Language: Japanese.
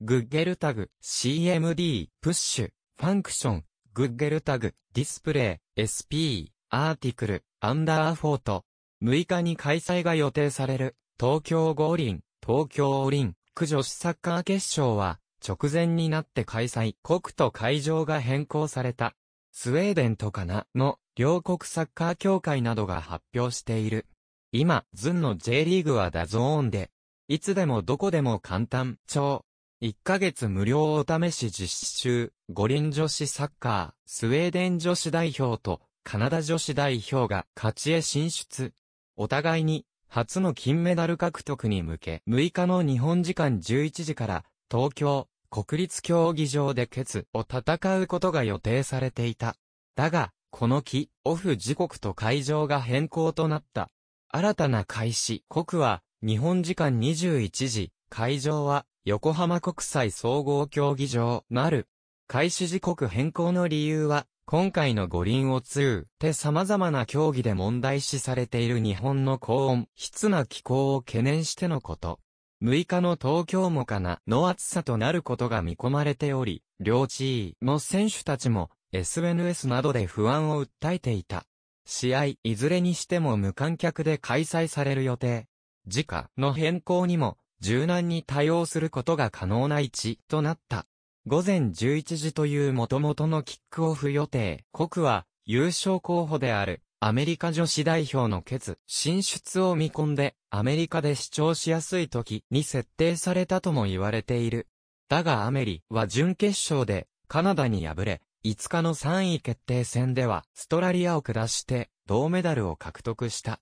googletag、CMD、push、function、googletag、display、SP、article、underphoto。6日に開催が予定される、東京五輪、東京オリン、区女子サッカー決勝は、直前になって開催時刻と会場が変更された。スウェーデンとカナダの両国サッカー協会などが発表している。今、ズンの J リーグは DAZN で、いつでもどこでも簡単、超。1ヶ月無料お試し実施中、五輪女子サッカー、スウェーデン女子代表とカナダ女子代表が勝ちへ進出。お互いに、初の金メダル獲得に向け、6日の日本時間11時から、東京、国立競技場でケツを戦うことが予定されていた。だが、この日、オフ時刻と会場が変更となった。新たな開始国は、日本時間21時、会場は、横浜国際総合競技場なる。開始時刻変更の理由は、今回の五輪を通って様々な競技で問題視されている日本の高温、質な気候を懸念してのこと。6日の東京もかなの暑さとなることが見込まれており、両チームの選手たちも SNS などで不安を訴えていた。試合いずれにしても無観客で開催される予定。時価の変更にも柔軟に対応することが可能な位置となった。午前11時という元々のキックオフ予定。国は優勝候補であるアメリカ女子代表のケツ進出を見込んでアメリカで視聴しやすい時に設定されたとも言われている。だがアメリは準決勝でカナダに敗れ、5日の3位決定戦ではストラリアを下して銅メダルを獲得した。